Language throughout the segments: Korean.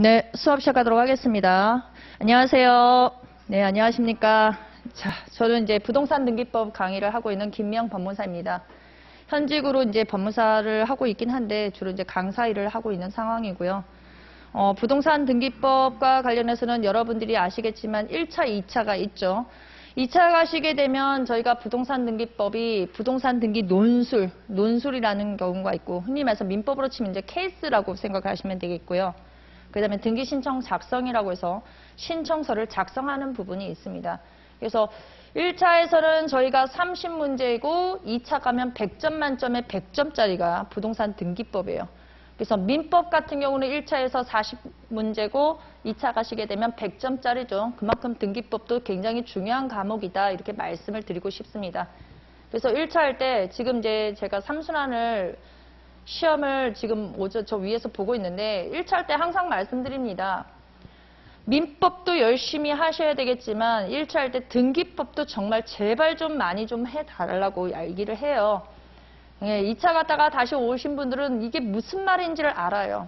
네, 수업 시작하도록 하겠습니다. 안녕하세요. 네, 안녕하십니까. 자, 저는 이제 부동산 등기법 강의를 하고 있는 김명 법무사입니다. 현직으로 이제 법무사를 하고 있긴 한데 주로 이제 강사 일을 하고 있는 상황이고요. 어, 부동산 등기법과 관련해서는 여러분들이 아시겠지만 1차, 2차가 있죠. 2차 가시게 되면 저희가 부동산 등기법이 부동산 등기 논술, 논술이라는 경우가 있고 흔히 말해서 민법으로 치면 이제 케이스라고 생각하시면 되겠고요. 그 다음에 등기 신청 작성이라고 해서 신청서를 작성하는 부분이 있습니다. 그래서 1차에서는 저희가 30문제이고 2차 가면 100점 만점에 100점짜리가 부동산 등기법이에요. 그래서 민법 같은 경우는 1차에서 40문제고 2차 가시게 되면 100점짜리죠. 그만큼 등기법도 굉장히 중요한 과목이다. 이렇게 말씀을 드리고 싶습니다. 그래서 1차 할 때 지금 이제 제가 삼순환을 시험을 지금 오저 저 위에서 보고 있는데 1차 할 때 항상 말씀드립니다. 민법도 열심히 하셔야 되겠지만 1차 할 때 등기법도 정말 제발 좀 많이 좀 해달라고 얘기를 해요. 예, 2차 갔다가 다시 오신 분들은 이게 무슨 말인지를 알아요.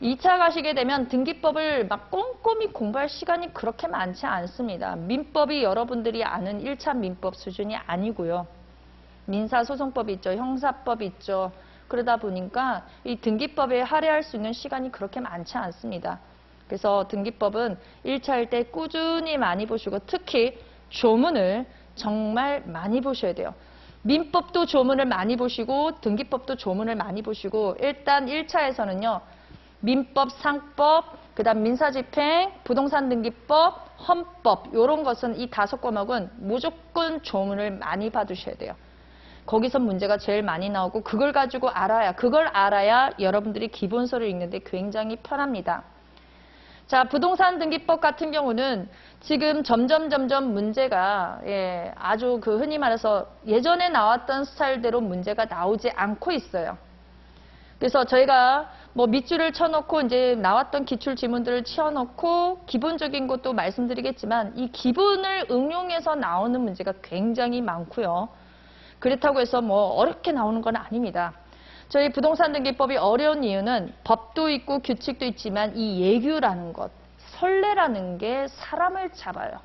2차 가시게 되면 등기법을 막 꼼꼼히 공부할 시간이 그렇게 많지 않습니다. 민법이 여러분들이 아는 1차 민법 수준이 아니고요. 민사소송법이 있죠. 형사법이 있죠. 그러다 보니까 이 등기법에 할애할 수 있는 시간이 그렇게 많지 않습니다. 그래서 등기법은 1차일 때 꾸준히 많이 보시고 특히 조문을 정말 많이 보셔야 돼요. 민법도 조문을 많이 보시고 등기법도 조문을 많이 보시고 일단 1차에서는요. 민법, 상법, 그 다음 민사집행, 부동산 등기법, 헌법 이런 것은 이 다섯 과목은 무조건 조문을 많이 받으셔야 돼요. 거기서 문제가 제일 많이 나오고 그걸 가지고 알아야 그걸 알아야 여러분들이 기본서를 읽는데 굉장히 편합니다. 자, 부동산 등기법 같은 경우는 지금 점점 점점 문제가 예, 아주 그 흔히 말해서 예전에 나왔던 스타일대로 문제가 나오지 않고 있어요. 그래서 저희가 뭐 밑줄을 쳐놓고 이제 나왔던 기출 지문들을 치워놓고 기본적인 것도 말씀드리겠지만 이 기본을 응용해서 나오는 문제가 굉장히 많고요. 그렇다고 해서 뭐 어렵게 나오는 건 아닙니다. 저희 부동산 등기법이 어려운 이유는 법도 있고 규칙도 있지만 이 예규라는 것, 설레라는 게 사람을 잡아요.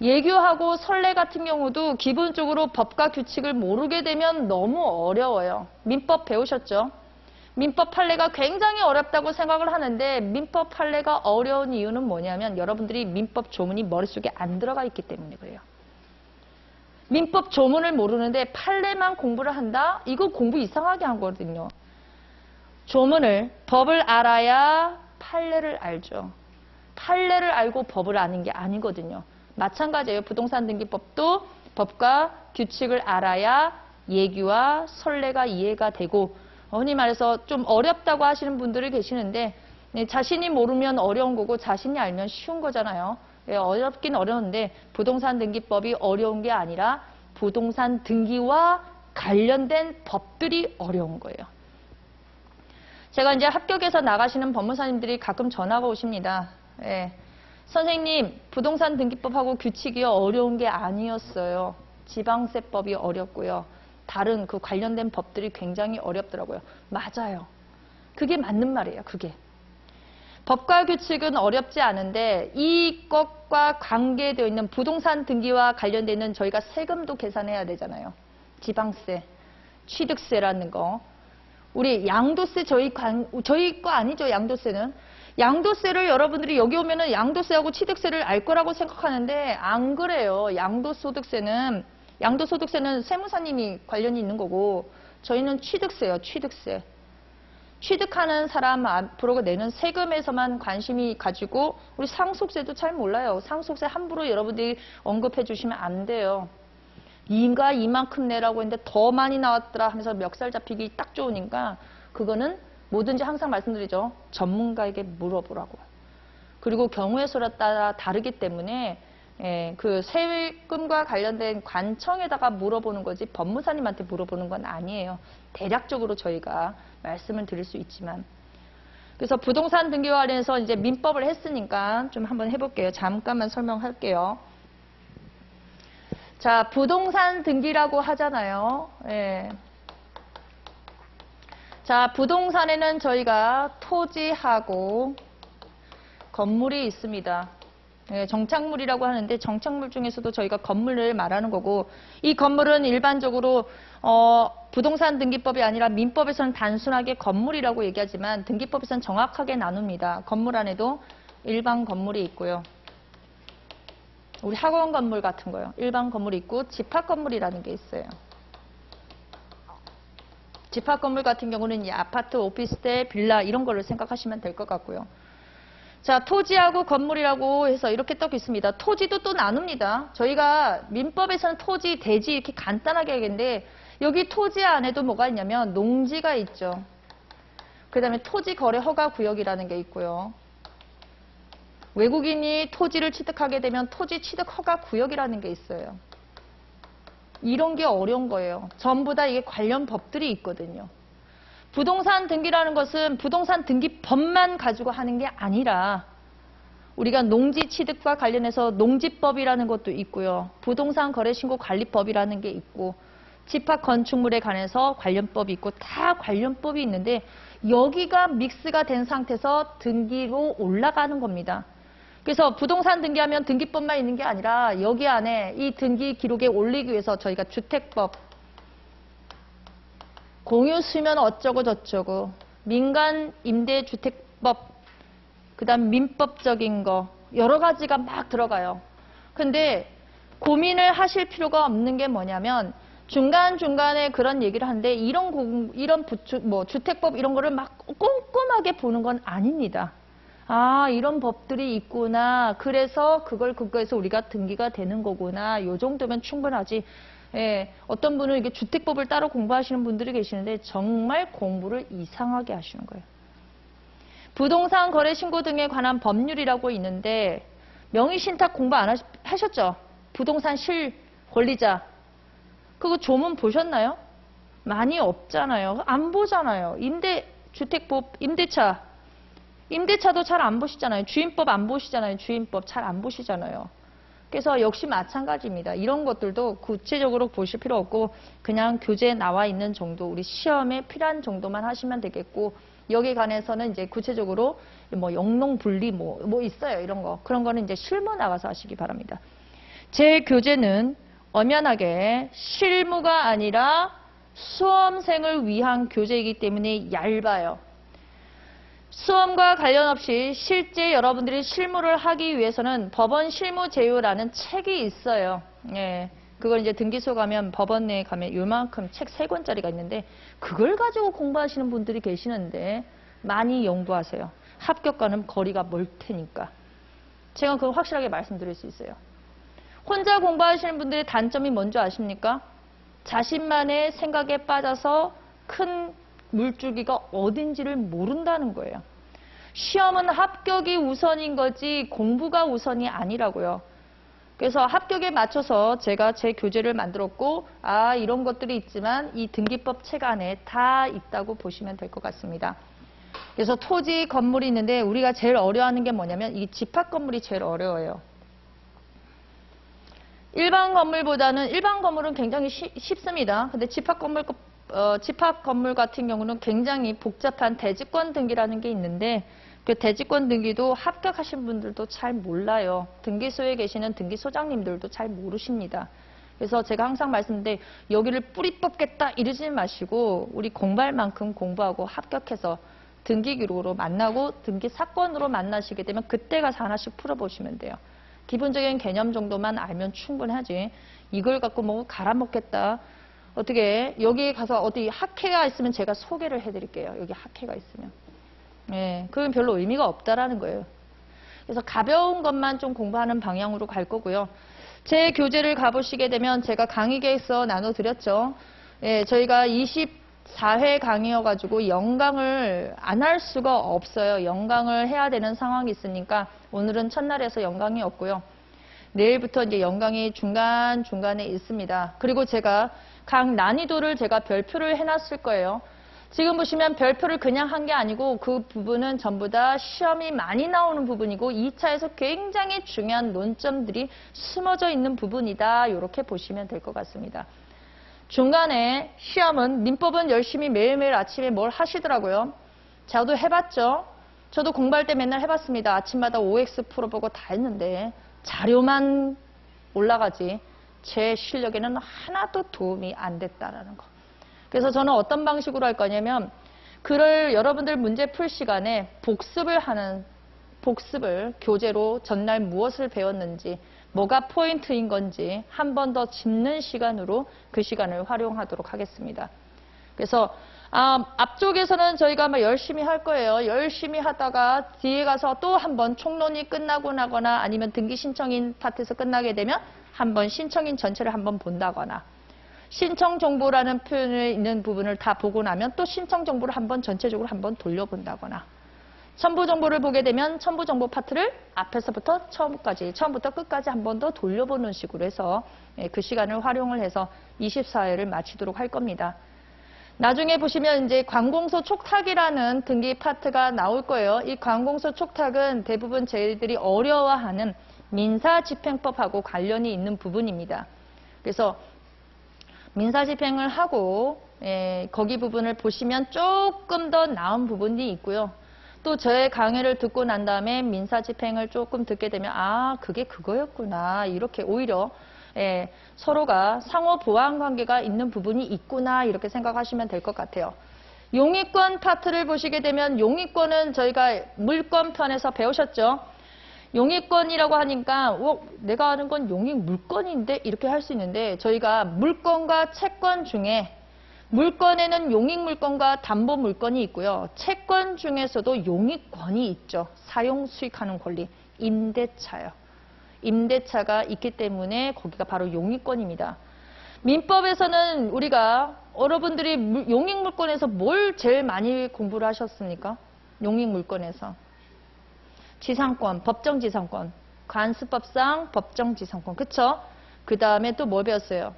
예규하고 설레 같은 경우도 기본적으로 법과 규칙을 모르게 되면 너무 어려워요. 민법 배우셨죠? 민법 판례가 굉장히 어렵다고 생각을 하는데 민법 판례가 어려운 이유는 뭐냐면 여러분들이 민법 조문이 머릿속에 안 들어가 있기 때문에 그래요. 민법 조문을 모르는데 판례만 공부를 한다? 이거 공부 이상하게 한 거거든요. 조문을 법을 알아야 판례를 알죠. 판례를 알고 법을 아는 게 아니거든요. 마찬가지예요. 부동산 등기법도 법과 규칙을 알아야 예규와 선례가 이해가 되고 흔히 말해서 좀 어렵다고 하시는 분들이 계시는데 네, 자신이 모르면 어려운 거고 자신이 알면 쉬운 거잖아요. 예, 어렵긴 어려운데 부동산 등기법이 어려운 게 아니라 부동산 등기와 관련된 법들이 어려운 거예요. 제가 이제 합격해서 나가시는 법무사님들이 가끔 전화가 오십니다. 예. 선생님, 부동산 등기법하고 규칙이 어려운 게 아니었어요. 지방세법이 어렵고요. 다른 그 관련된 법들이 굉장히 어렵더라고요. 맞아요. 그게 맞는 말이에요. 그게. 법과 규칙은 어렵지 않은데 이것과 관계되어 있는 부동산 등기와 관련되는 저희가 세금도 계산해야 되잖아요. 지방세, 취득세라는 거. 우리 양도세 저희 관, 저희 거 아니죠. 양도세는. 양도세를 여러분들이 여기 오면은 양도세하고 취득세를 알 거라고 생각하는데 안 그래요. 양도소득세는 양도소득세는 세무사님이 관련이 있는 거고 저희는 취득세요. 취득세. 취득하는 사람 앞으로 내는 세금에서만 관심이 가지고 우리 상속세도 잘 몰라요. 상속세 함부로 여러분들이 언급해 주시면 안 돼요. 이가 이만큼 내라고 했는데 더 많이 나왔더라 하면서 멱살 잡히기 딱 좋으니까 그거는 뭐든지 항상 말씀드리죠. 전문가에게 물어보라고. 그리고 경우의 수에 따라 다르기 때문에 예, 그 세금과 관련된 관청에다가 물어보는 거지 법무사님한테 물어보는 건 아니에요. 대략적으로 저희가 말씀을 드릴 수 있지만 그래서 부동산 등기와 관련해서 이제 민법을 했으니까 좀 한번 해볼게요. 잠깐만 설명할게요. 자, 부동산 등기라고 하잖아요. 예. 자, 부동산에는 저희가 토지하고 건물이 있습니다. 예, 정착물이라고 하는데 정착물 중에서도 저희가 건물을 말하는 거고 이 건물은 일반적으로 어, 부동산 등기법이 아니라 민법에서는 단순하게 건물이라고 얘기하지만 등기법에서는 정확하게 나눕니다. 건물 안에도 일반 건물이 있고요. 우리 학원 건물 같은 거요. 일반 건물이 있고 집합 건물이라는 게 있어요. 집합 건물 같은 경우는 이 아파트, 오피스텔, 빌라 이런 거를 생각하시면 될 것 같고요. 자, 토지하고 건물이라고 해서 이렇게 딱 있습니다. 토지도 또 나눕니다. 저희가 민법에서는 토지, 대지 이렇게 간단하게 하겠는데 여기 토지 안에도 뭐가 있냐면 농지가 있죠. 그 다음에 토지 거래 허가 구역이라는 게 있고요. 외국인이 토지를 취득하게 되면 토지 취득 허가 구역이라는 게 있어요. 이런 게 어려운 거예요. 전부 다 이게 관련 법들이 있거든요. 부동산 등기라는 것은 부동산 등기법만 가지고 하는 게 아니라 우리가 농지 취득과 관련해서 농지법이라는 것도 있고요. 부동산 거래신고 관리법이라는 게 있고 집합 건축물에 관해서 관련법이 있고 다 관련법이 있는데 여기가 믹스가 된 상태에서 등기로 올라가는 겁니다. 그래서 부동산 등기하면 등기법만 있는 게 아니라 여기 안에 이 등기 기록에 올리기 위해서 저희가 주택법, 공유 수면 어쩌고 저쩌고, 민간 임대주택법, 그 다음 민법적인 거, 여러 가지가 막 들어가요. 근데 고민을 하실 필요가 없는 게 뭐냐면 중간중간에 그런 얘기를 하는데 이런 공, 이런 부추, 뭐 주택법 이런 거를 막 꼼꼼하게 보는 건 아닙니다. 아, 이런 법들이 있구나. 그래서 그걸 그거에서 우리가 등기가 되는 거구나. 요 정도면 충분하지. 예, 어떤 분은 이게 주택법을 따로 공부하시는 분들이 계시는데 정말 공부를 이상하게 하시는 거예요. 부동산 거래 신고 등에 관한 법률이라고 있는데 명의신탁 공부 안 하셨죠? 부동산 실 권리자. 그거 조문 보셨나요? 많이 없잖아요. 안 보잖아요. 임대 주택법 임대차 임대차도 잘 안 보시잖아요. 주임법 안 보시잖아요. 주임법 잘 안 보시잖아요. 그래서 역시 마찬가지입니다. 이런 것들도 구체적으로 보실 필요 없고 그냥 교재에 나와 있는 정도 우리 시험에 필요한 정도만 하시면 되겠고 여기 관해서는 이제 구체적으로 뭐 영농 분리 뭐, 뭐 있어요. 이런 거. 그런 거는 이제 실무 나가서 하시기 바랍니다. 제 교재는 엄연하게 실무가 아니라 수험생을 위한 교재이기 때문에 얇아요. 수험과 관련 없이 실제 여러분들이 실무를 하기 위해서는 법원 실무 제휴라는 책이 있어요. 예. 그걸 이제 등기소 가면 법원 내에 가면 요만큼 책 세 권짜리가 있는데 그걸 가지고 공부하시는 분들이 계시는데 많이 연구하세요. 합격과는 거리가 멀 테니까. 제가 그걸 확실하게 말씀드릴 수 있어요. 혼자 공부하시는 분들의 단점이 뭔지 아십니까? 자신만의 생각에 빠져서 큰 물줄기가 어딘지를 모른다는 거예요. 시험은 합격이 우선인 거지 공부가 우선이 아니라고요. 그래서 합격에 맞춰서 제가 제 교재를 만들었고 아 이런 것들이 있지만 이 등기법 책 안에 다 있다고 보시면 될 것 같습니다. 그래서 토지 건물이 있는데 우리가 제일 어려워하는 게 뭐냐면 이 집합 건물이 제일 어려워요. 일반 건물보다는 일반 건물은 굉장히 쉬, 쉽습니다. 근데 집합 건물 어, 집합 건물 같은 경우는 굉장히 복잡한 대지권 등기라는 게 있는데 그 대지권 등기도 합격하신 분들도 잘 몰라요. 등기소에 계시는 등기소장님들도 잘 모르십니다. 그래서 제가 항상 말씀드린 여기를 뿌리 뽑겠다 이러지 마시고 우리 공부할만큼 공부하고 합격해서 등기 기록으로 만나고 등기 사건으로 만나시게 되면 그때 가서 하나씩 풀어보시면 돼요. 기본적인 개념 정도만 알면 충분하지. 이걸 갖고 뭐 갈아먹겠다. 어떻게 여기 가서 어디 학회가 있으면 제가 소개를 해드릴게요. 여기 학회가 있으면. 예, 그건 별로 의미가 없다라는 거예요. 그래서 가벼운 것만 좀 공부하는 방향으로 갈 거고요. 제 교재를 가보시게 되면 제가 강의계에서 나눠드렸죠. 예, 저희가 24회 강의여가지고 연강을 안 할 수가 없어요. 연강을 해야 되는 상황이 있으니까 오늘은 첫날에서 연강이 없고요. 내일부터 이제 연강이 중간중간에 있습니다. 그리고 제가 각 난이도를 제가 별표를 해놨을 거예요. 지금 보시면 별표를 그냥 한 게 아니고 그 부분은 전부 다 시험이 많이 나오는 부분이고 2차에서 굉장히 중요한 논점들이 숨어져 있는 부분이다. 이렇게 보시면 될 것 같습니다. 중간에 시험은 민법은 열심히 매일매일 아침에 뭘 하시더라고요. 저도 해봤죠. 저도 공부할 때 맨날 해봤습니다. 아침마다 OX 풀어보고 다 했는데 자료만 올라가지 제 실력에는 하나도 도움이 안 됐다라는 거. 그래서 저는 어떤 방식으로 할 거냐면 글을 여러분들 문제 풀 시간에 복습을 하는 복습을 교재로 전날 무엇을 배웠는지 뭐가 포인트인 건지 한 번 더 짚는 시간으로 그 시간을 활용하도록 하겠습니다. 그래서 아, 앞쪽에서는 저희가 아마 열심히 할 거예요. 열심히 하다가 뒤에 가서 또 한 번 총론이 끝나고 나거나 아니면 등기 신청인 파트에서 끝나게 되면 한 번 신청인 전체를 한 번 본다거나 신청 정보라는 표현을 있는 부분을 다 보고 나면 또 신청 정보를 한 번 전체적으로 한 번 돌려본다거나 첨부 정보를 보게 되면 첨부 정보 파트를 앞에서부터 처음까지 처음부터 끝까지 한 번 더 돌려보는 식으로 해서 예, 그 시간을 활용을 해서 24회를 마치도록 할 겁니다. 나중에 보시면 이제 관공서 촉탁이라는 등기 파트가 나올 거예요. 이 관공서 촉탁은 대부분 저희들이 어려워하는 민사집행법하고 관련이 있는 부분입니다. 그래서 민사집행을 하고 예, 거기 부분을 보시면 조금 더 나은 부분이 있고요. 또 저의 강의를 듣고 난 다음에 민사 집행을 조금 듣게 되면 아 그게 그거였구나 이렇게 오히려 예, 서로가 상호 보완 관계가 있는 부분이 있구나 이렇게 생각하시면 될 것 같아요. 용의권 파트를 보시게 되면 용의권은 저희가 물권 편에서 배우셨죠. 용의권이라고 하니까 어, 내가 아는 건 용의 물건인데 이렇게 할 수 있는데 저희가 물건과 채권 중에 물건에는 용익 물건과 담보 물건이 있고요. 채권 중에서도 용익권이 있죠. 사용 수익하는 권리, 임대차요. 임대차가 있기 때문에 거기가 바로 용익권입니다. 민법에서는 우리가 여러분들이 물- 용익 물건에서 뭘 제일 많이 공부를 하셨습니까? 용익 물건에서 지상권, 법정 지상권, 관습법상 법정 지상권, 그쵸? 그 다음에 또뭐 배웠어요?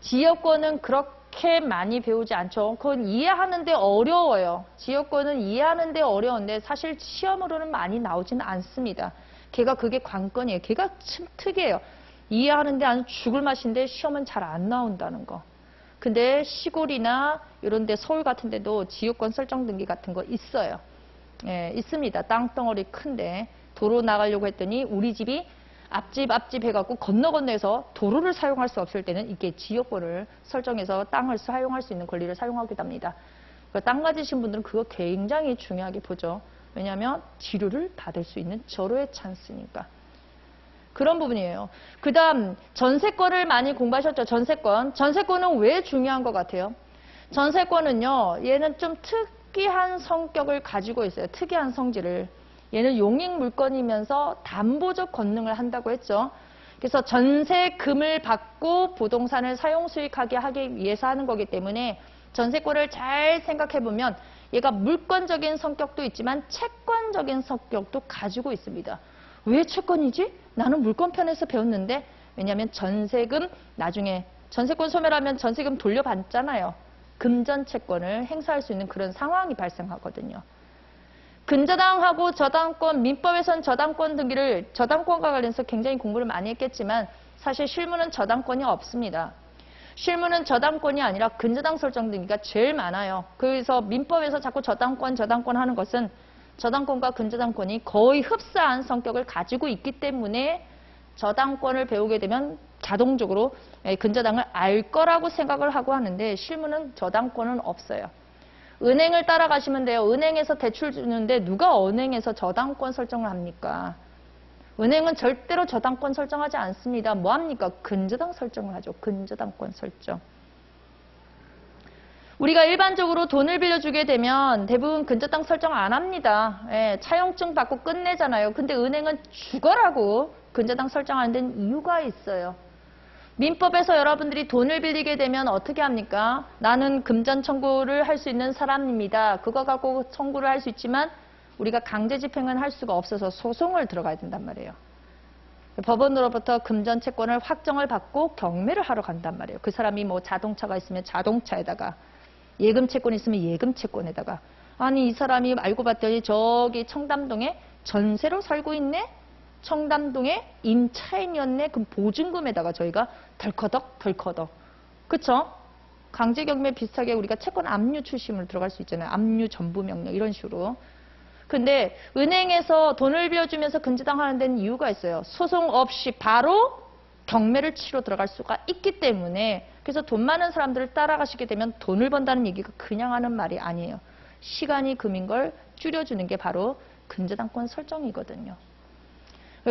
지역권은 그렇게 많이 배우지 않죠. 그건 이해하는데 어려워요. 지역권은 이해하는데 어려운데 사실 시험으로는 많이 나오지는 않습니다. 걔가 그게 관건이에요. 걔가 참 특이해요. 이해하는데 아주 죽을 맛인데 시험은 잘 안 나온다는 거. 근데 시골이나 이런 데 서울 같은 데도 지역권 설정 등기 같은 거 있어요. 예, 있습니다. 땅덩어리 큰데 도로 나가려고 했더니 우리 집이 앞집 앞집 해갖고 건너 건너에서 도로를 사용할 수 없을 때는 이게 지역권을 설정해서 땅을 사용할 수 있는 권리를 사용하기도 합니다. 그땅 가지신 분들은 그거 굉장히 중요하게 보죠. 왜냐하면 지료를 받을 수 있는 절호의 찬스니까. 그런 부분이에요. 그 다음 전세권을 많이 공부하셨죠. 전세권. 전세권은 왜 중요한 것 같아요? 전세권은요. 얘는 좀 특이한 성격을 가지고 있어요. 특이한 성질을. 얘는 용익 물건이면서 담보적 권능을 한다고 했죠. 그래서 전세금을 받고 부동산을 사용 수익하게 하기 위해서 하는 거기 때문에 전세권을 잘 생각해 보면 얘가 물권적인 성격도 있지만 채권적인 성격도 가지고 있습니다. 왜 채권이지? 나는 물권 편에서 배웠는데 왜냐하면 전세금 나중에 전세권 소멸하면 전세금 돌려받잖아요. 금전 채권을 행사할 수 있는 그런 상황이 발생하거든요. 근저당하고 저당권, 민법에선 저당권 등기를 저당권과 관련해서 굉장히 공부를 많이 했겠지만 사실 실무는 저당권이 없습니다. 실무는 저당권이 아니라 근저당 설정 등기가 제일 많아요. 그래서 민법에서 자꾸 저당권, 저당권 하는 것은 저당권과 근저당권이 거의 흡사한 성격을 가지고 있기 때문에 저당권을 배우게 되면 자동적으로 예, 근저당을 알 거라고 생각을 하고 하는데 실무는 저당권은 없어요. 은행을 따라가시면 돼요. 은행에서 대출 주는데 누가 은행에서 저당권 설정을 합니까? 은행은 절대로 저당권 설정하지 않습니다. 뭐 합니까? 근저당 설정을 하죠. 근저당권 설정. 우리가 일반적으로 돈을 빌려주게 되면 대부분 근저당 설정 안 합니다. 예, 차용증 받고 끝내잖아요. 근데 은행은 죽어라고 근저당 설정 안된 이유가 있어요. 민법에서 여러분들이 돈을 빌리게 되면 어떻게 합니까? 나는 금전 청구를 할 수 있는 사람입니다. 그거 갖고 청구를 할 수 있지만 우리가 강제 집행은 할 수가 없어서 소송을 들어가야 된단 말이에요. 법원으로부터 금전 채권을 확정을 받고 경매를 하러 간단 말이에요. 그 사람이 뭐 자동차가 있으면 자동차에다가 예금 채권 있으면 예금 채권에다가 아니 이 사람이 알고 봤더니 저기 청담동에 전세로 살고 있네? 청담동에 임차인이었네? 그럼 보증금에다가 저희가 덜커덕 덜커덕 그쵸? 강제경매 비슷하게 우리가 채권 압류 출시물 들어갈 수 있잖아요. 압류 전부 명령 이런 식으로. 근데 은행에서 돈을 빌려주면서 금지당하는 데는 이유가 있어요. 소송 없이 바로 경매를 치러 들어갈 수가 있기 때문에 그래서 돈 많은 사람들을 따라가시게 되면 돈을 번다는 얘기가 그냥 하는 말이 아니에요. 시간이 금인 걸 줄여주는 게 바로 근저당권 설정이거든요.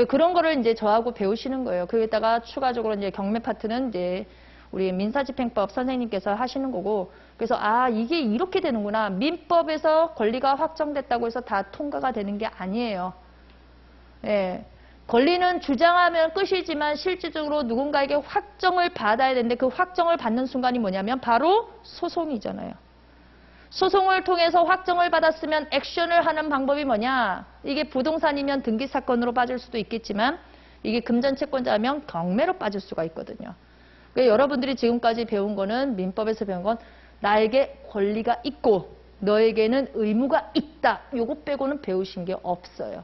그런 거를 이제 저하고 배우시는 거예요. 거기다가 추가적으로 이제 경매 파트는 이제 우리 민사집행법 선생님께서 하시는 거고 그래서 아 이게 이렇게 되는구나 민법에서 권리가 확정됐다고 해서 다 통과가 되는 게 아니에요. 예. 권리는 주장하면 끝이지만 실질적으로 누군가에게 확정을 받아야 되는데 그 확정을 받는 순간이 뭐냐면 바로 소송이잖아요. 소송을 통해서 확정을 받았으면 액션을 하는 방법이 뭐냐? 이게 부동산이면 등기 사건으로 빠질 수도 있겠지만 이게 금전채권자면 경매로 빠질 수가 있거든요. 그러니까 여러분들이 지금까지 배운 거는 민법에서 배운 건 나에게 권리가 있고 너에게는 의무가 있다. 요거 빼고는 배우신 게 없어요.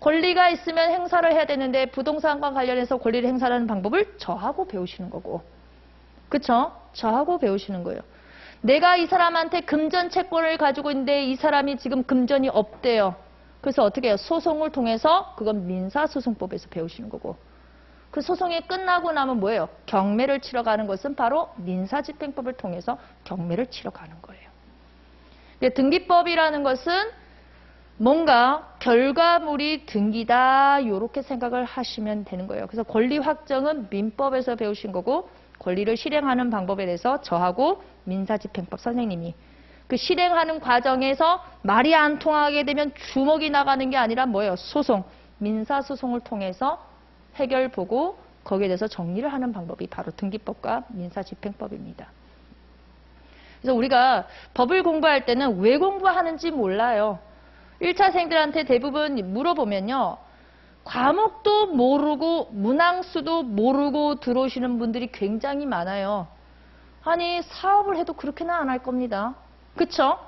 권리가 있으면 행사를 해야 되는데 부동산과 관련해서 권리를 행사하는 방법을 저하고 배우시는 거고. 그쵸? 저하고 배우시는 거예요. 내가 이 사람한테 금전 채권을 가지고 있는데 이 사람이 지금 금전이 없대요. 그래서 어떻게 해요? 소송을 통해서 그건 민사소송법에서 배우시는 거고. 그 소송이 끝나고 나면 뭐예요? 경매를 치러 가는 것은 바로 민사집행법을 통해서 경매를 치러 가는 거예요. 근데 등기법이라는 것은 뭔가 결과물이 등기다 이렇게 생각을 하시면 되는 거예요. 그래서 권리 확정은 민법에서 배우신 거고 권리를 실행하는 방법에 대해서 저하고 민사집행법 선생님이 그 실행하는 과정에서 말이 안 통하게 되면 주먹이 나가는 게 아니라 뭐예요? 소송, 민사소송을 통해서 해결 보고 거기에 대해서 정리를 하는 방법이 바로 등기법과 민사집행법입니다. 그래서 우리가 법을 공부할 때는 왜 공부하는지 몰라요. 1차생들한테 대부분 물어보면요. 과목도 모르고 문항수도 모르고 들어오시는 분들이 굉장히 많아요. 아니 사업을 해도 그렇게는 안 할 겁니다. 그쵸?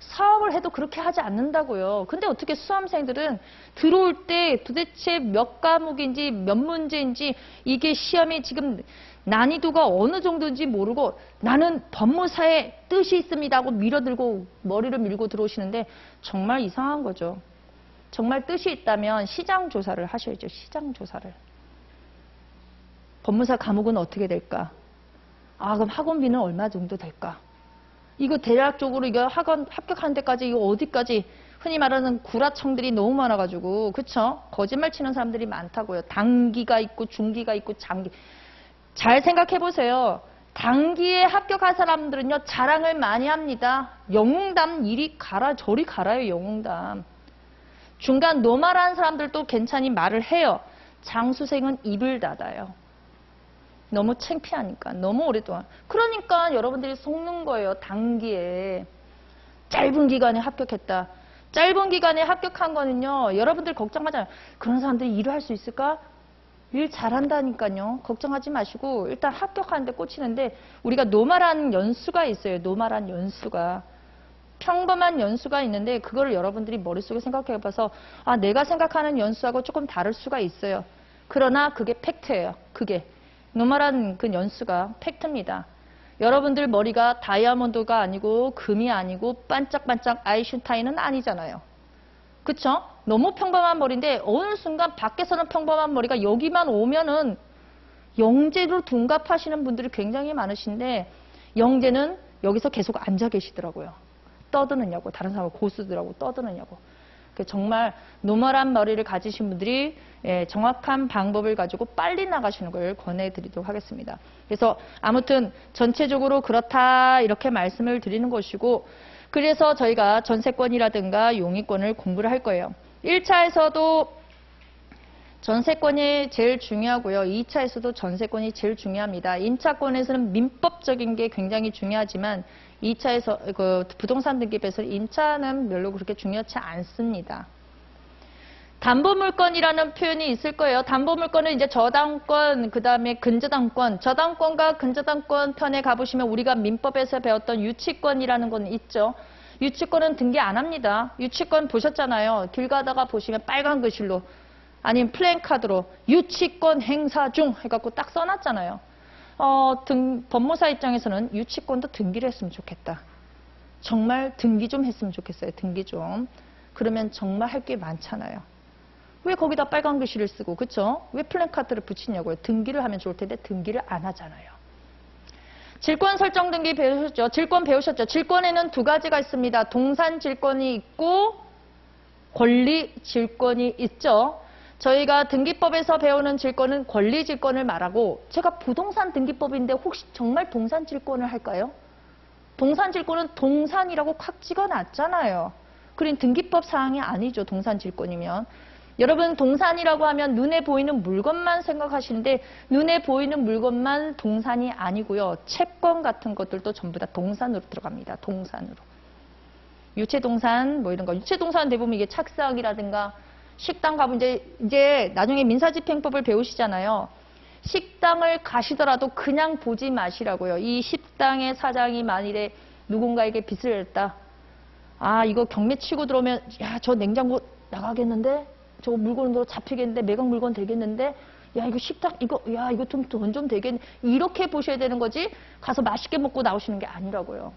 사업을 해도 그렇게 하지 않는다고요. 근데 어떻게 수험생들은 들어올 때 도대체 몇 과목인지 몇 문제인지 이게 시험이 지금 난이도가 어느 정도인지 모르고 나는 법무사에 뜻이 있습니다 하고 밀어들고 머리를 밀고 들어오시는데 정말 이상한 거죠. 정말 뜻이 있다면 시장 조사를 하셔야죠. 시장 조사를. 법무사 과목은 어떻게 될까? 아 그럼 학원비는 얼마 정도 될까? 이거 대략적으로 이거 학원 합격하는 데까지 이거 어디까지 흔히 말하는 구라청들이 너무 많아가지고 그쵸? 거짓말 치는 사람들이 많다고요. 단기가 있고 중기가 있고 장기. 잘 생각해 보세요. 단기에 합격한 사람들은요 자랑을 많이 합니다. 영웅담 이리 가라 저리 가라요 영웅담. 중간 노말한 사람들도 괜찮이 말을 해요. 장수생은 입을 닫아요. 너무 창피하니까 너무 오랫동안. 그러니까 여러분들이 속는 거예요 단기에. 짧은 기간에 합격했다. 짧은 기간에 합격한 거는요 여러분들 걱정하잖아요. 그런 사람들이 일을 할 수 있을까? 일 잘한다니까요. 걱정하지 마시고 일단 합격하는데 꽂히는데 우리가 노말한 연수가 있어요 노말한 연수가 평범한 연수가 있는데 그거를 여러분들이 머릿속에 생각해 봐서 아 내가 생각하는 연수하고 조금 다를 수가 있어요 그러나 그게 팩트예요 그게 normal한 그 연수가 팩트입니다. 여러분들 머리가 다이아몬드가 아니고 금이 아니고 반짝반짝 아인슈타인은 아니잖아요. 그쵸? 너무 평범한 머리인데 어느 순간 밖에서는 평범한 머리가 여기만 오면은 영재로 둔갑하시는 분들이 굉장히 많으신데 영재는 여기서 계속 앉아 계시더라고요. 떠드느냐고 다른 사람 고수들하고 떠드느냐고. 그 정말 normal한 머리를 가지신 분들이 예, 정확한 방법을 가지고 빨리 나가시는 걸 권해드리도록 하겠습니다. 그래서 아무튼 전체적으로 그렇다 이렇게 말씀을 드리는 것이고 그래서 저희가 전세권이라든가 용익권을 공부를 할 거예요. 1차에서도 전세권이 제일 중요하고요. 2차에서도 전세권이 제일 중요합니다. 임차권에서는 민법적인 게 굉장히 중요하지만 2차에서 그 부동산 등기부에서 임차는 별로 그렇게 중요치 않습니다. 담보물건이라는 표현이 있을 거예요. 담보물건은 이제 저당권, 그 다음에 근저당권, 저당권과 근저당권 편에 가보시면 우리가 민법에서 배웠던 유치권이라는 건 있죠. 유치권은 등기 안 합니다. 유치권 보셨잖아요. 길 가다가 보시면 빨간 글씨로 아니면 플랜카드로 유치권 행사 중 해갖고 딱 써놨잖아요. 어, 등, 법무사 입장에서는 유치권도 등기를 했으면 좋겠다. 정말 등기 좀 했으면 좋겠어요. 등기 좀. 그러면 정말 할 게 많잖아요. 왜 거기다 빨간 글씨를 쓰고 그쵸? 왜 플랜카드를 붙이냐고요. 등기를 하면 좋을 텐데 등기를 안 하잖아요. 질권 설정 등기 배우셨죠? 질권 배우셨죠? 질권에는 두 가지가 있습니다. 동산 질권이 있고 권리 질권이 있죠. 저희가 등기법에서 배우는 질권은 권리 질권을 말하고 제가 부동산 등기법인데 혹시 정말 동산 질권을 할까요? 동산 질권은 동산이라고 콱 찍어놨잖아요. 그린 등기법 사항이 아니죠. 동산 질권이면. 여러분 동산이라고 하면 눈에 보이는 물건만 생각하시는데 눈에 보이는 물건만 동산이 아니고요. 채권 같은 것들도 전부 다 동산으로 들어갑니다. 동산으로. 유체동산 뭐 이런 거. 유체동산 대부분 이게 착상이라든가 식당 가면 이제 이제 나중에 민사집행법을 배우시잖아요. 식당을 가시더라도 그냥 보지 마시라고요. 이 식당의 사장이 만일에 누군가에게 빚을 냈다. 아 이거 경매 치고 들어오면 야 저 냉장고 나가겠는데 저 물건으로 잡히겠는데 매각 물건 되겠는데 야 이거 식당 이거 야 이거 좀돈좀 되겠네 이렇게 보셔야 되는 거지 가서 맛있게 먹고 나오시는 게 아니라고요.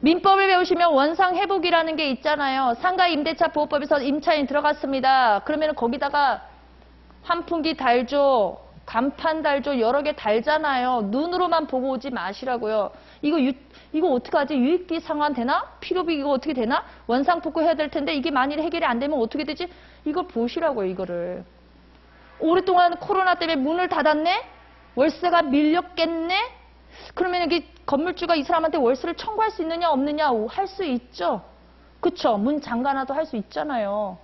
민법을 배우시면 원상 회복이라는 게 있잖아요. 상가 임대차 보호법에서 임차인 들어갔습니다. 그러면 거기다가 환풍기 달죠. 간판 달죠. 여러 개 달잖아요. 눈으로만 보고 오지 마시라고요. 이거 유, 이거 어떡하지? 유익비 상환 되나? 필요비 이거 어떻게 되나? 원상 복구해야 될 텐데 이게 만일에 해결이 안 되면 어떻게 되지? 이걸 보시라고요. 이거를. 오랫동안 코로나 때문에 문을 닫았네? 월세가 밀렸겠네? 그러면 여기 건물주가 이 사람한테 월세를 청구할 수 있느냐 없느냐 할 수 있죠. 그쵸? 문 잠가놔도 할 수 있잖아요.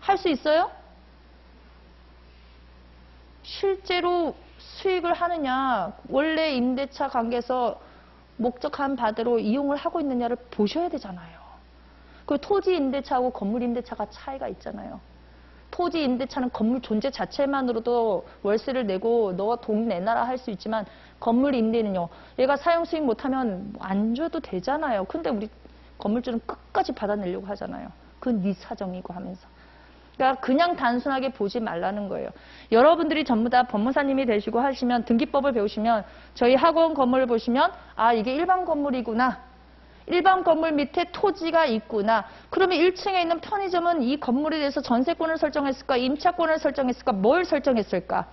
할 수 있어요? 실제로 수익을 하느냐 원래 임대차 관계에서 목적한 바대로 이용을 하고 있느냐를 보셔야 되잖아요. 그 토지 임대차하고 건물 임대차가 차이가 있잖아요. 토지 임대차는 건물 존재 자체만으로도 월세를 내고 너가 돈 내놔라 할 수 있지만 건물 임대는요. 얘가 사용 수익 못하면 안 줘도 되잖아요. 근데 우리 건물주는 끝까지 받아내려고 하잖아요. 그건 네 사정이고 하면서. 그러니까 그냥 단순하게 보지 말라는 거예요. 여러분들이 전부 다 법무사님이 되시고 하시면 등기법을 배우시면 저희 학원 건물을 보시면 아 이게 일반 건물이구나. 일반 건물 밑에 토지가 있구나. 그러면 1층에 있는 편의점은 이 건물에 대해서 전세권을 설정했을까? 임차권을 설정했을까? 뭘 설정했을까?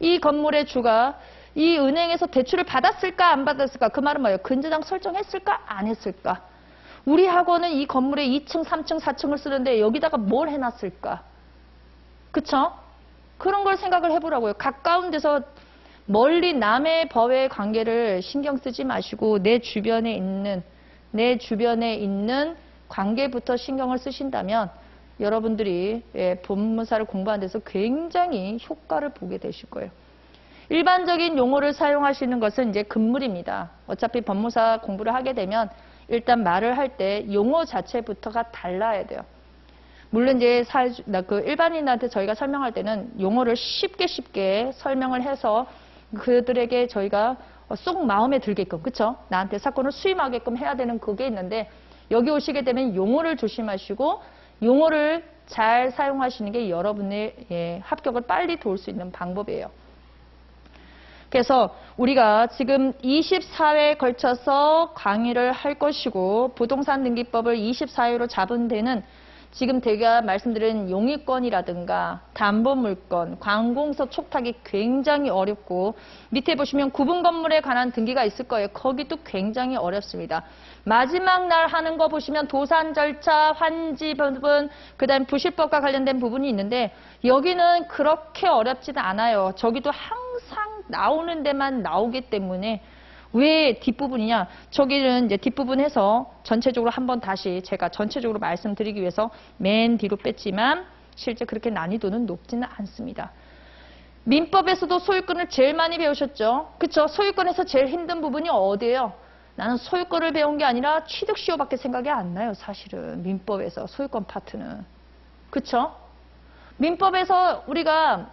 이 건물의 주가 이 은행에서 대출을 받았을까? 안 받았을까? 그 말은 뭐예요? 근저당 설정했을까? 안 했을까? 우리 학원은 이 건물에 2층, 3층, 4층을 쓰는데 여기다가 뭘 해놨을까? 그쵸? 그런 걸 생각을 해보라고요. 가까운 데서 멀리 남의 법의 관계를 신경 쓰지 마시고 내 주변에 있는 내 주변에 있는 관계부터 신경을 쓰신다면 여러분들이 예, 법무사를 공부하는 데서 굉장히 효과를 보게 되실 거예요. 일반적인 용어를 사용하시는 것은 이제 금물입니다. 어차피 법무사 공부를 하게 되면 일단 말을 할 때 용어 자체부터가 달라야 돼요. 물론 이제 사회주, 그 일반인한테 저희가 설명할 때는 용어를 쉽게 쉽게 설명을 해서 그들에게 저희가 쏙 마음에 들게끔 그쵸? 나한테 사건을 수임하게끔 해야 되는 그게 있는데 여기 오시게 되면 용어를 조심하시고 용어를 잘 사용하시는 게 여러분의 예, 합격을 빨리 도울 수 있는 방법이에요. 그래서 우리가 지금 24회에 걸쳐서 강의를 할 것이고 부동산 등기법을 24회로 잡은 데는 지금 제가 말씀드린 용의권이라든가 담보물건, 관공서 촉탁이 굉장히 어렵고 밑에 보시면 구분 건물에 관한 등기가 있을 거예요. 거기도 굉장히 어렵습니다. 마지막 날 하는 거 보시면 도산 절차, 환지 부분, 그다음 부실법과 관련된 부분이 있는데 여기는 그렇게 어렵지는 않아요. 저기도 항상 나오는 데만 나오기 때문에 왜 뒷부분이냐? 저기는 이제 뒷부분 해서 전체적으로 한번 다시 제가 전체적으로 말씀드리기 위해서 맨 뒤로 뺐지만 실제 그렇게 난이도는 높지는 않습니다. 민법에서도 소유권을 제일 많이 배우셨죠? 그쵸? 소유권에서 제일 힘든 부분이 어디예요? 나는 소유권을 배운 게 아니라 취득시효밖에 생각이 안 나요, 사실은. 민법에서 소유권 파트는. 그쵸? 민법에서 우리가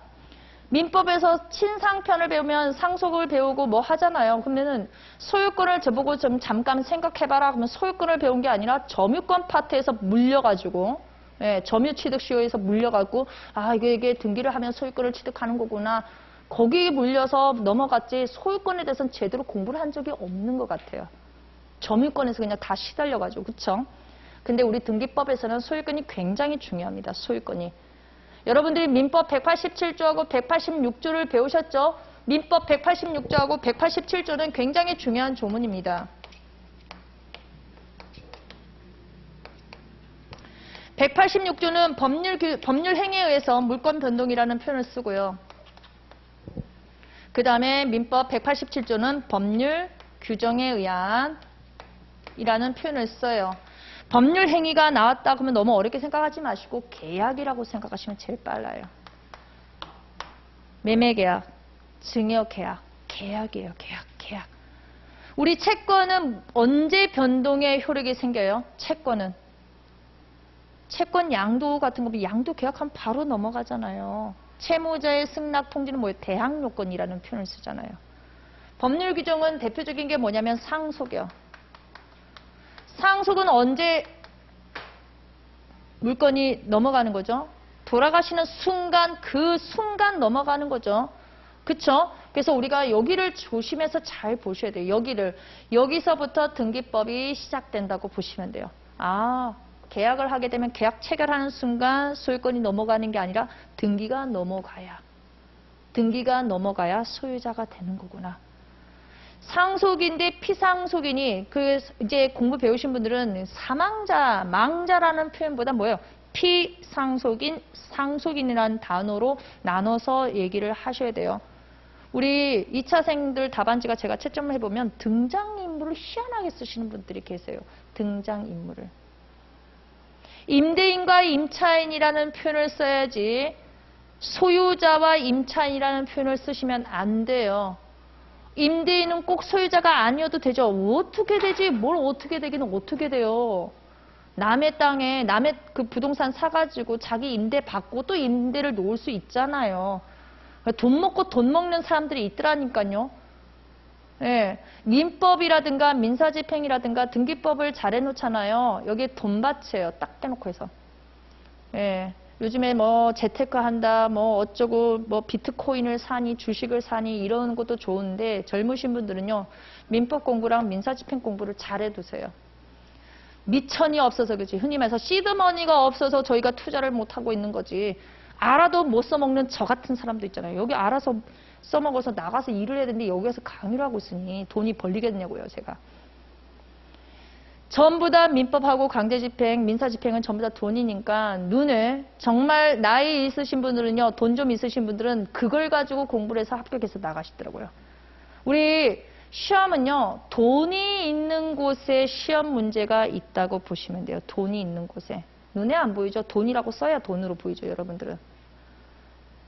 민법에서 친상편을 배우면 상속을 배우고 뭐 하잖아요. 그러면은 소유권을 저보고 좀 잠깐 생각해봐라. 그러면 소유권을 배운 게 아니라 점유권 파트에서 물려가지고 예, 점유 취득 시효에서 물려갖고 아 이게 이게 등기를 하면 소유권을 취득하는 거구나. 거기에 물려서 넘어갔지 소유권에 대해서는 제대로 공부를 한 적이 없는 것 같아요. 점유권에서 그냥 다 시달려가지고 그쵸? 근데 우리 등기법에서는 소유권이 굉장히 중요합니다. 소유권이. 여러분들이 민법 187조하고 186조를 배우셨죠? 민법 186조하고 187조는 굉장히 중요한 조문입니다. 186조는 법률, 규- 법률 행위에 의해서 물권 변동이라는 표현을 쓰고요. 그 다음에 민법 187조는 법률 규정에 의한 이라는 표현을 써요. 법률 행위가 나왔다 그러면 너무 어렵게 생각하지 마시고 계약이라고 생각하시면 제일 빨라요. 매매 계약, 증여 계약, 계약이에요. 계약, 계약. 우리 채권은 언제 변동의 효력이 생겨요? 채권은 채권 양도 같은 거 보면 양도 계약하면 바로 넘어가잖아요. 채무자의 승낙 통지는 뭐예요? 대항 요건이라는 표현을 쓰잖아요. 법률 규정은 대표적인 게 뭐냐면 상속이요. 상속은 언제 물건이 넘어가는 거죠? 돌아가시는 순간 그 순간 넘어가는 거죠. 그쵸? 그래서 우리가 여기를 조심해서 잘 보셔야 돼요. 여기를. 여기서부터 등기법이 시작된다고 보시면 돼요. 아, 계약을 하게 되면 계약 체결하는 순간 소유권이 넘어가는 게 아니라 등기가 넘어가야. 등기가 넘어가야 소유자가 되는 거구나. 상속인데 피상속인이 그 이제 공부 배우신 분들은 사망자, 망자라는 표현보다 뭐예요? 피상속인, 상속인이라는 단어로 나눠서 얘기를 하셔야 돼요. 우리 2차생들 답안지가 제가 채점을 해보면 등장인물을 희한하게 쓰시는 분들이 계세요. 등장인물을. 임대인과 임차인이라는 표현을 써야지 소유자와 임차인이라는 표현을 쓰시면 안 돼요. 임대인은 꼭 소유자가 아니어도 되죠. 어떻게 되지? 뭘 어떻게 되기는 어떻게 돼요? 남의 땅에 남의 그 부동산 사가지고 자기 임대 받고 또 임대를 놓을 수 있잖아요. 돈 먹고 돈 먹는 사람들이 있더라니까요. 예, 민법이라든가 민사집행이라든가 등기법을 잘 해놓잖아요. 여기에 돈 받쳐요. 딱 대놓고 해서. 예, 요즘에 뭐 재테크 한다, 뭐 어쩌고 뭐 비트코인을 사니 주식을 사니 이런 것도 좋은데 젊으신 분들은요 민법 공부랑 민사집행 공부를 잘 해두세요. 미천이 없어서 그지 흔히 말해서 시드머니가 없어서 저희가 투자를 못 하고 있는 거지. 알아도 못 써먹는 저 같은 사람도 있잖아요. 여기 알아서 써먹어서 나가서 일을 해야 되는데 여기에서 강의를 하고 있으니 돈이 벌리겠냐고요, 제가. 전부 다 민법하고 강제집행, 민사집행은 전부 다 돈이니까 눈을 정말 나이 있으신 분들은요, 돈 좀 있으신 분들은 그걸 가지고 공부를 해서 합격해서 나가시더라고요. 우리 시험은요, 돈이 있는 곳에 시험 문제가 있다고 보시면 돼요. 돈이 있는 곳에. 눈에 안 보이죠? 돈이라고 써야 돈으로 보이죠, 여러분들은.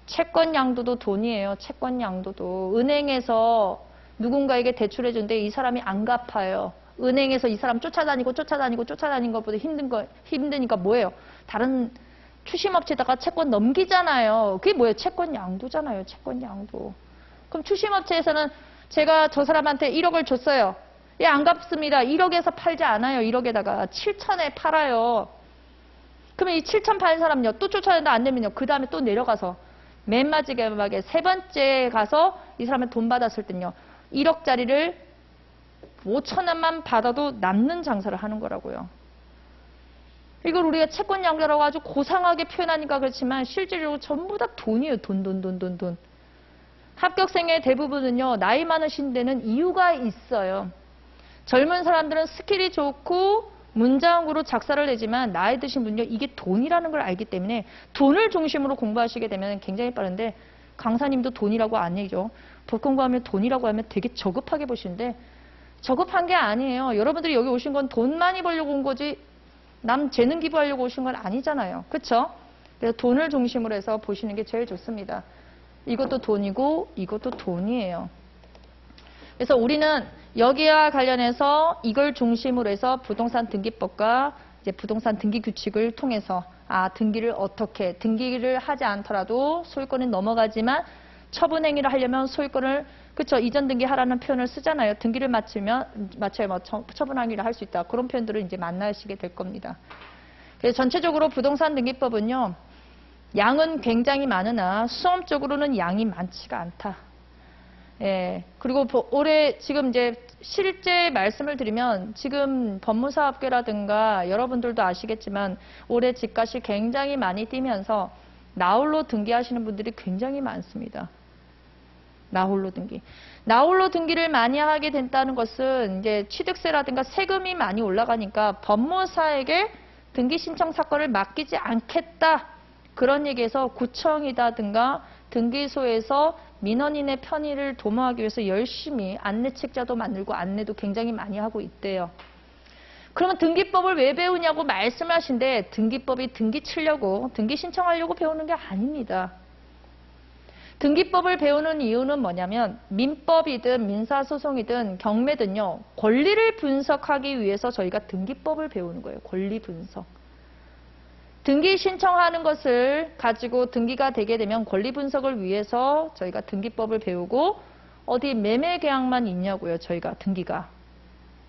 채권 양도도 돈이에요. 채권 양도도. 은행에서 누군가에게 대출해 준데 이 사람이 안 갚아요. 은행에서 이 사람 쫓아다니고 쫓아다니고 쫓아다닌 것보다 힘든 거 힘드니까 뭐예요? 다른 추심업체에다가 채권 넘기잖아요. 그게 뭐예요? 채권 양도잖아요. 채권 양도. 그럼 추심업체에서는 제가 저 사람한테 1억을 줬어요. 예, 안 갚습니다. 1억에서 팔지 않아요. 1억에다가 7천에 팔아요. 그러면 이 7천 파는 사람요. 또 쫓아낸다 안 되면요. 그 다음에 또 내려가서 맨 마지막에 세 번째 가서 이 사람의 돈 받았을 땐요. 1억짜리를 5천 원만 받아도 남는 장사를 하는 거라고요. 이걸 우리가 채권 양도라고 아주 고상하게 표현하니까 그렇지만 실질적으로 전부 다 돈이에요. 돈, 돈, 돈, 돈, 돈. 합격생의 대부분은요. 나이 많으신 데는 이유가 있어요. 젊은 사람들은 스킬이 좋고 문장으로 작살을 내지만 나이 드신 분요 이게 돈이라는 걸 알기 때문에 돈을 중심으로 공부하시게 되면 굉장히 빠른데 강사님도 돈이라고 안 얘기죠. 법 공부하면 돈이라고 하면 되게 저급하게 보시는데 저급한 게 아니에요. 여러분들이 여기 오신 건 돈 많이 벌려고 온 거지 남 재능 기부하려고 오신 건 아니잖아요. 그렇죠? 그래서 돈을 중심으로 해서 보시는 게 제일 좋습니다. 이것도 돈이고 이것도 돈이에요. 그래서 우리는 여기와 관련해서 이걸 중심으로 해서 부동산 등기법과 이제 부동산 등기 규칙을 통해서 아 등기를 어떻게 등기를 하지 않더라도 소유권이 넘어가지만 처분 행위를 하려면 소유권을 그쵸 이전 등기하라는 표현을 쓰잖아요. 등기를 마치면 마쳐야 뭐 처- 처분 행위를 할 수 있다. 그런 표현들을 이제 만나시게 될 겁니다. 그래서 전체적으로 부동산 등기법은요. 양은 굉장히 많으나 수험적으로는 양이 많지가 않다. 예. 그리고 보- 올해 지금 이제 실제 말씀을 드리면 지금 법무사 업계라든가 여러분들도 아시겠지만 올해 집값이 굉장히 많이 뛰면서 나홀로 등기하시는 분들이 굉장히 많습니다. 나홀로 등기. 나홀로 등기를 많이 하게 된다는 것은 이제 취득세라든가 세금이 많이 올라가니까 법무사에게 등기 신청 사건을 맡기지 않겠다. 그런 얘기에서 구청이라든가 등기소에서 민원인의 편의를 도모하기 위해서 열심히 안내 책자도 만들고 안내도 굉장히 많이 하고 있대요. 그러면 등기법을 왜 배우냐고 말씀하신데 등기법이 등기 치려고 등기 신청하려고 배우는 게 아닙니다. 등기법을 배우는 이유는 뭐냐면 민법이든 민사소송이든 경매든요 권리를 분석하기 위해서 저희가 등기법을 배우는 거예요. 권리 분석. 등기 신청하는 것을 가지고 등기가 되게 되면 권리 분석을 위해서 저희가 등기법을 배우고 어디 매매 계약만 있냐고요. 저희가 등기가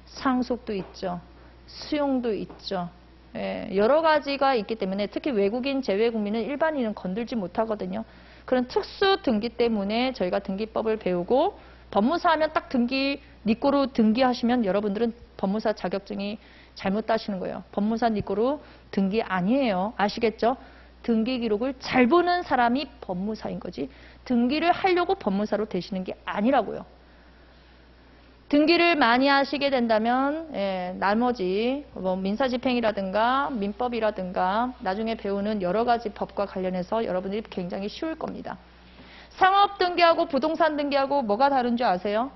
상속도 있죠. 수용도 있죠. 예, 여러 가지가 있기 때문에 특히 외국인 제외 국민은 일반인은 건들지 못하거든요. 그런 특수 등기 때문에 저희가 등기법을 배우고 법무사 하면 딱 등기 니꼬로 등기하시면 여러분들은 법무사 자격증이 잘못 따시는 거예요. 법무사 니꼬로 등기 아니에요. 아시겠죠? 등기 기록을 잘 보는 사람이 법무사인 거지. 등기를 하려고 법무사로 되시는 게 아니라고요. 등기를 많이 하시게 된다면 예, 나머지 뭐 민사집행이라든가 민법이라든가 나중에 배우는 여러 가지 법과 관련해서 여러분들이 굉장히 쉬울 겁니다. 상업 등기하고 부동산 등기하고 뭐가 다른 줄 아세요?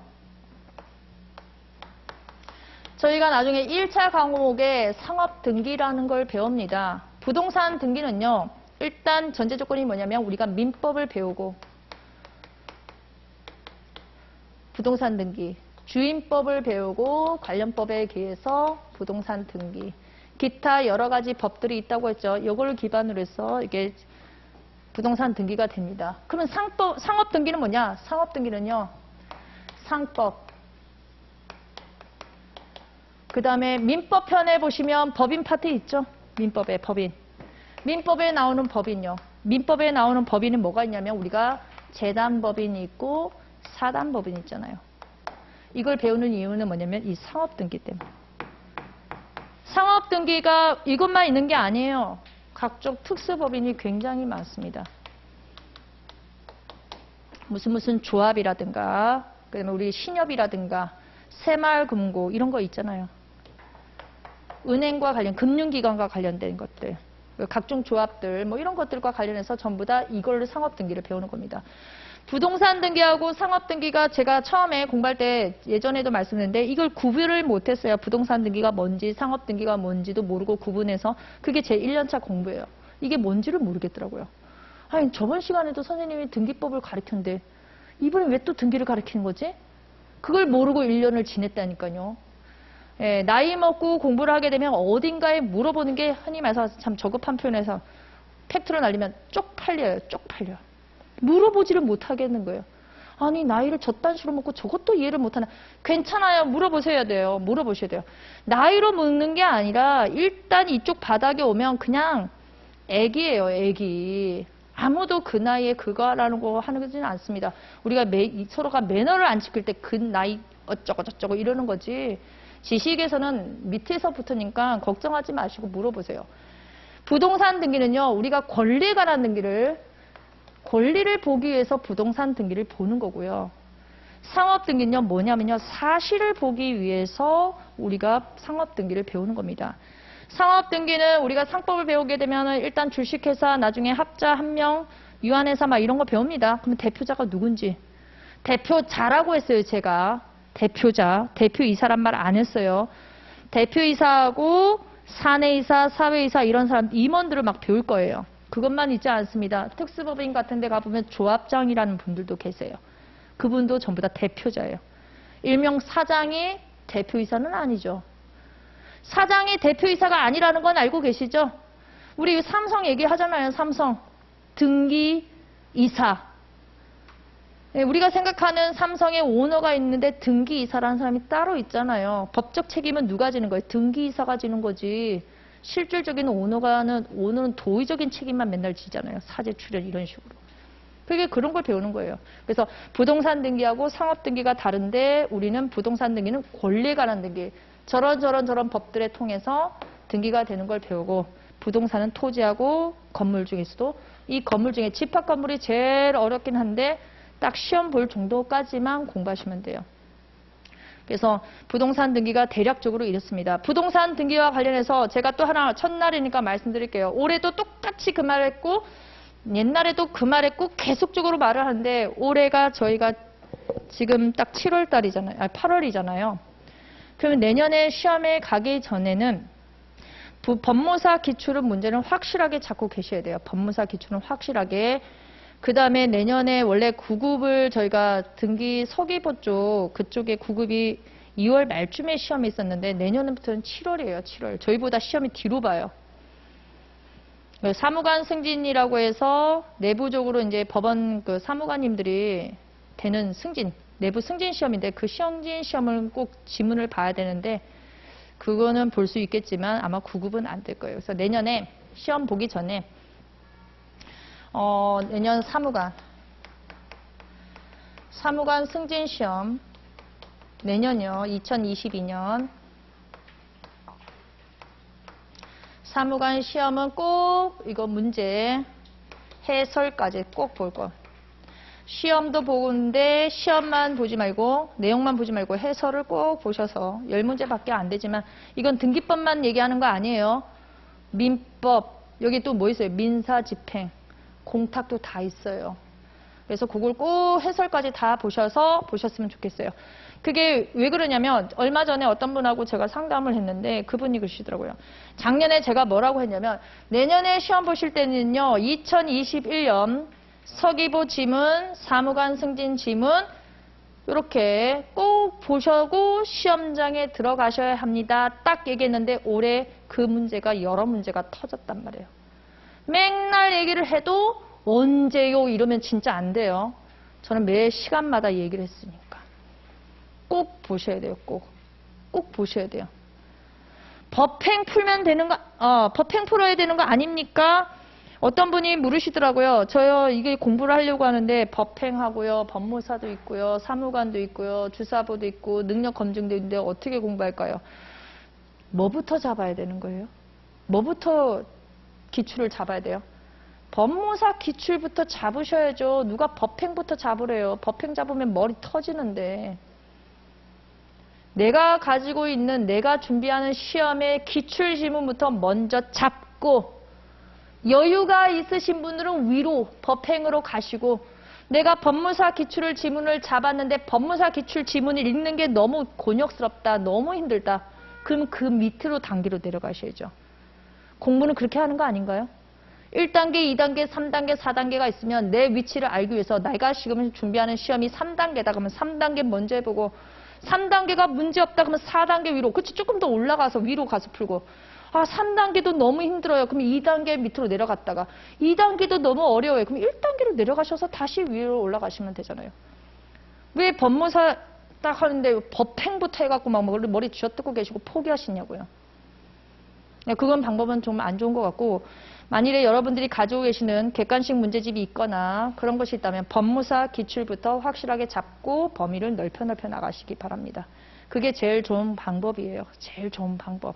저희가 나중에 1차 과목에 상업 등기라는 걸 배웁니다. 부동산 등기는요. 일단 전제 조건이 뭐냐면 우리가 민법을 배우고 부동산 등기, 주임법을 배우고 관련법에 의해서 부동산 등기, 기타 여러 가지 법들이 있다고 했죠. 이걸 기반으로 해서 이게 부동산 등기가 됩니다. 그러면 상법, 상업 등기는 뭐냐? 상업 등기는요. 상법. 그 다음에 민법 편에 보시면 법인 파트 있죠? 민법에 법인. 민법에 나오는 법인요. 민법에 나오는 법인은 뭐가 있냐면 우리가 재단법인이 있고 사단법인 있잖아요. 이걸 배우는 이유는 뭐냐면 이 상업등기 때문에. 상업등기가 이것만 있는 게 아니에요. 각종 특수법인이 굉장히 많습니다. 무슨 무슨 조합이라든가 그다음에 우리 신협이라든가 새마을금고 이런 거 있잖아요. 은행과 관련 금융기관과 관련된 것들 각종 조합들 뭐 이런 것들과 관련해서 전부 다 이걸로 상업등기를 배우는 겁니다. 부동산 등기하고 상업 등기가 제가 처음에 공부할 때 예전에도 말씀드렸는데 이걸 구분을 못했어요. 부동산 등기가 뭔지 상업 등기가 뭔지도 모르고 구분해서 그게 제 1년차 공부예요. 이게 뭔지를 모르겠더라고요. 아니 저번 시간에도 선생님이 등기법을 가르쳤는데 이번에 왜또 등기를 가르치는 거지? 그걸 모르고 1년을 지냈다니까요. 예, 나이 먹고 공부를 하게 되면 어딘가에 물어보는 게 흔히 말해서 참 저급한 표현에서 팩트로 날리면 쪽팔려요. 쪽팔려. 물어보지를 못하겠는 거예요. 아니 나이를 식으로 먹고 저것도 이해를 못하나. 괜찮아요. 물어보셔야 돼요. 물어보셔야 돼요. 나이로 묻는 게 아니라 일단 이쪽 바닥에 오면 그냥 애기예요 애기. 아무도 그 나이에 그거라는 거 하는 거지는 않습니다. 우리가 매, 서로가 매너를 안 지킬 때 그 나이 어쩌고 저쩌고 이러는 거지. 지식에서는 밑에서 붙으니까 걱정하지 마시고 물어보세요. 부동산 등기는요 우리가 권리에 관한 등기를 권리를 보기 위해서 부동산 등기를 보는 거고요. 상업 등기는요, 뭐냐면요, 사실을 보기 위해서 우리가 상업 등기를 배우는 겁니다. 상업 등기는 우리가 상법을 배우게 되면 일단 주식회사, 나중에 합자, 한 명, 유한회사 막 이런 거 배웁니다. 그러면 대표자가 누군지. 대표자라고 했어요, 제가. 대표자. 대표이사란 말 안 했어요. 대표이사하고 사내이사, 사회이사 이런 사람, 임원들을 막 배울 거예요. 그것만 있지 않습니다. 특수법인 같은 데 가보면 조합장이라는 분들도 계세요. 그분도 전부 다 대표자예요. 일명 사장이 대표이사는 아니죠. 사장이 대표이사가 아니라는 건 알고 계시죠? 우리 삼성 얘기하잖아요. 삼성. 등기 이사. 네, 우리가 생각하는 삼성의 오너가 있는데 등기 이사라는 사람이 따로 있잖아요. 법적 책임은 누가 지는 거예요? 등기 이사가 지는 거지. 실질적인 오너가는 오너는 도의적인 책임만 맨날 지잖아요. 사제 출연 이런 식으로. 그게 그런 걸 배우는 거예요. 그래서 부동산 등기하고 상업 등기가 다른데 우리는 부동산 등기는 권리에 관한 등기. 저런 저런 저런 법들에 통해서 등기가 되는 걸 배우고 부동산은 토지하고 건물 중에서도 이 건물 중에 집합 건물이 제일 어렵긴 한데 딱 시험 볼 정도까지만 공부하시면 돼요. 그래서 부동산 등기가 대략적으로 이렇습니다. 부동산 등기와 관련해서 제가 또 하나 첫날이니까 말씀드릴게요. 올해도 똑같이 그 말을 했고 옛날에도 그 말했고 계속적으로 말을 하는데 올해가 저희가 지금 딱 7월 달이잖아요. 아 8월이잖아요. 그러면 내년에 시험에 가기 전에는 부- 법무사 기출은 문제는 확실하게 잡고 계셔야 돼요. 법무사 기출은 확실하게. 그 다음에 내년에 원래 9급을 저희가 등기 서기보 쪽 그쪽에 9급이 2월 말쯤에 시험이 있었는데 내년부터는 7월이에요. 7월. 저희보다 시험이 뒤로 봐요. 그 사무관 승진이라고 해서 내부적으로 이제 법원 그 사무관님들이 되는 승진, 내부 승진 시험인데 그 시험진 시험을 꼭 지문을 봐야 되는데 그거는 볼 수 있겠지만 아마 9급은 안 될 거예요. 그래서 내년에 시험 보기 전에 어, 내년 사무관 사무관 승진 시험 내년이요. 2022년 사무관 시험은 꼭 이거 문제 해설까지 꼭 볼 거. 시험도 보는데 시험만 보지 말고 내용만 보지 말고 해설을 꼭 보셔서 열 문제밖에 안 되지만 이건 등기법만 얘기하는 거 아니에요. 민법 여기 또 뭐 있어요? 민사집행 공탁도 다 있어요. 그래서 그걸 꼭 해설까지 다 보셔서 보셨으면 좋겠어요. 그게 왜 그러냐면 얼마 전에 어떤 분하고 제가 상담을 했는데 그분이 그러시더라고요. 작년에 제가 뭐라고 했냐면 내년에 시험 보실 때는요. 2021년 서기보 지문, 사무관 승진 지문 이렇게 꼭 보셔고 시험장에 들어가셔야 합니다. 딱 얘기했는데 올해 그 문제가 여러 문제가 터졌단 말이에요. 맨날 얘기를 해도 언제요 이러면 진짜 안 돼요. 저는 매 시간마다 얘기를 했으니까. 꼭 보셔야 돼요. 꼭. 꼭 보셔야 돼요. 법행 풀면 되는 거, 어, 법행 풀어야 되는 거 아닙니까? 어떤 분이 물으시더라고요. 저요, 이게 공부를 하려고 하는데 법행하고요, 법무사도 있고요, 사무관도 있고요, 주사부도 있고, 능력 검증도 있는데 어떻게 공부할까요? 뭐부터 잡아야 되는 거예요? 뭐부터 기출을 잡아야 돼요? 법무사 기출부터 잡으셔야죠. 누가 법행부터 잡으래요. 법행 잡으면 머리 터지는데. 내가 가지고 있는 내가 준비하는 시험의 기출 지문부터 먼저 잡고 여유가 있으신 분들은 위로 법행으로 가시고 내가 법무사 기출을 지문을 잡았는데 법무사 기출 지문을 읽는 게 너무 곤욕스럽다. 너무 힘들다. 그럼 그 밑으로 단계로 내려가셔야죠. 공부는 그렇게 하는 거 아닌가요? 1단계, 2단계, 3단계, 4단계가 있으면 내 위치를 알기 위해서 내가 지금 준비하는 시험이 3단계다. 그러면 3단계 먼저 해보고 3단계가 문제 없다. 그러면 4단계 위로 그치? 조금 더 올라가서 위로 가서 풀고. 아 3단계도 너무 힘들어요. 그럼 2단계 밑으로 내려갔다가 2단계도 너무 어려워요. 그럼 1단계로 내려가셔서 다시 위로 올라가시면 되잖아요. 왜 법무사 딱 하는데 법행부터 해갖고 막 머리, 쥐어뜯고 계시고 포기하시냐고요? 네, 그건 방법은 좀 안 좋은 것 같고 만일에 여러분들이 가지고 계시는 객관식 문제집이 있거나 그런 것이 있다면 법무사 기출부터 확실하게 잡고 범위를 넓혀 넓혀 나가시기 바랍니다. 그게 제일 좋은 방법이에요. 제일 좋은 방법.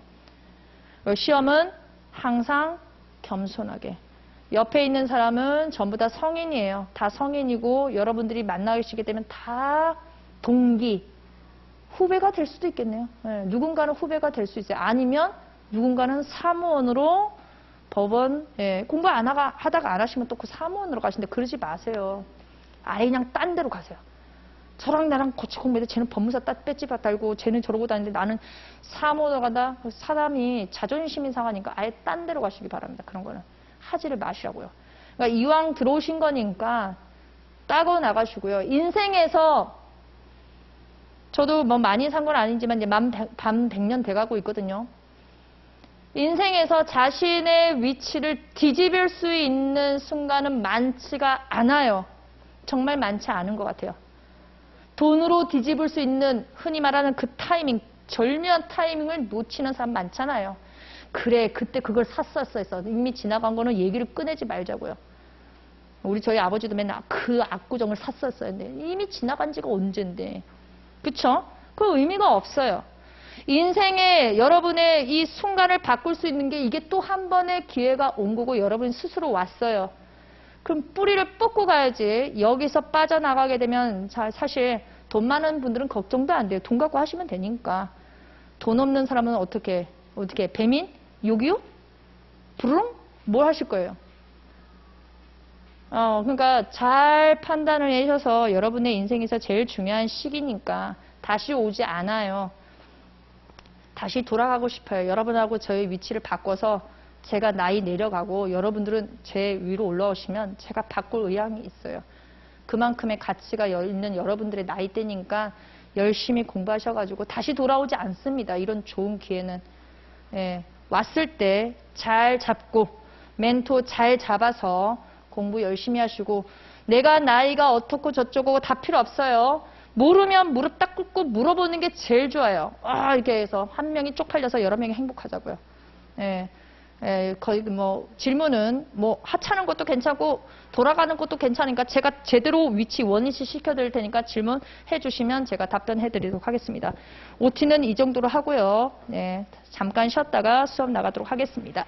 어, 시험은 항상 겸손하게. 옆에 있는 사람은 전부 다 성인이에요. 다 성인이고 여러분들이 만나시게 되면 다 동기, 후배가 될 수도 있겠네요. 네, 누군가는 후배가 될 수 있어요. 아니면 누군가는 사무원으로 법원 예, 공부 안 하가, 하다가 안 하시면 또 그 사무원으로 가시는데 그러지 마세요. 아예 그냥 딴 데로 가세요. 저랑 나랑 같이 공부해도 쟤는 법무사 따 뺏지바 달고 쟤는 저러고 다니는데 나는 사무원으로. 그 사람이 자존심이 상하니까 아예 딴 데로 가시기 바랍니다. 그런 거는 하지를 마시라고요. 그러니까 이왕 들어오신 거니까 따고 나가시고요. 인생에서 저도 뭐 많이 산 건 아니지만 이제 만 백, 반 100년 돼가고 있거든요. 인생에서 자신의 위치를 뒤집을 수 있는 순간은 많지가 않아요. 정말 많지 않은 것 같아요. 돈으로 뒤집을 수 있는 흔히 말하는 그 타이밍, 절묘한 타이밍을 놓치는 사람 많잖아요. 그래, 그때 그걸 샀었어 했어. 이미 지나간 거는 얘기를 꺼내지 말자고요. 우리 저희 아버지도 맨날 그 압구정을 샀었어야 돼. 이미 지나간 지가 언젠데. 그쵸? 그 의미가 없어요. 인생에 여러분의 이 순간을 바꿀 수 있는 게 이게 또 한 번의 기회가 온 거고 여러분 스스로 왔어요. 그럼 뿌리를 뽑고 가야지. 여기서 빠져나가게 되면 자, 사실 돈 많은 분들은 걱정도 안 돼요. 돈 갖고 하시면 되니까. 돈 없는 사람은 어떻게, 어떻게, 배민? 요기요? 부르릉? 뭘 하실 거예요? 어, 그러니까 잘 판단을 해셔서 여러분의 인생에서 제일 중요한 시기니까 다시 오지 않아요. 다시 돌아가고 싶어요. 여러분하고 저의 위치를 바꿔서 제가 나이 내려가고 여러분들은 제 위로 올라오시면 제가 바꿀 의향이 있어요. 그만큼의 가치가 여- 있는 여러분들의 나이대니까 열심히 공부하셔가지고 다시 돌아오지 않습니다. 이런 좋은 기회는. 예, 왔을 때 잘 잡고 멘토 잘 잡아서 공부 열심히 하시고 내가 나이가 어떻고 저쩌고 다 필요 없어요. 모르면 무릎 딱 꿇고 물어보는 게 제일 좋아요. 아, 이렇게 해서 한 명이 쪽팔려서 여러 명이 행복하자고요. 예. 예, 거의 뭐 질문은 뭐 하찮은 것도 괜찮고 돌아가는 것도 괜찮으니까 제가 제대로 위치 원위치 시켜드릴 테니까 질문해 주시면 제가 답변해 드리도록 하겠습니다. OT는 이 정도로 하고요. 네, 잠깐 쉬었다가 수업 나가도록 하겠습니다.